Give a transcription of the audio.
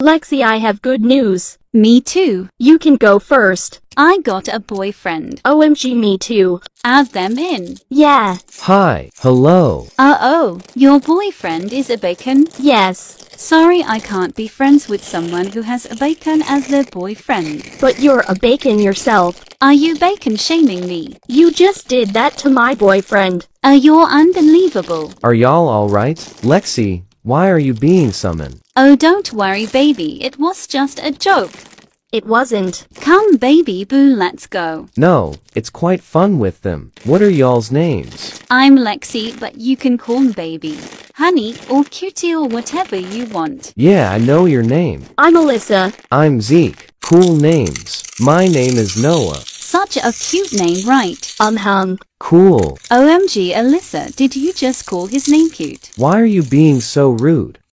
Lexi, I have good news. Me too. You can go first. I got a boyfriend. OMG, me too. Add them in. Yeah. Hi, hello. Uh-oh, your boyfriend is a bacon? Yes. Sorry, I can't be friends with someone who has a bacon as their boyfriend. But you're a bacon yourself. Are you bacon shaming me? You just did that to my boyfriend. Uh, you're unbelievable. Are y'all alright? Lexi, why are you being summoned? Oh, don't worry, baby. It was just a joke. It wasn't. Come, baby boo, let's go. No, it's quite fun with them. What are y'all's names? I'm Lexi, but you can call me baby, honey, or cutie or whatever you want. Yeah, I know your name. I'm Alyssa. I'm Zeke. Cool names. My name is Noah. Such a cute name, right? Um hum. Cool. OMG, Alyssa, did you just call his name cute? Why are you being so rude?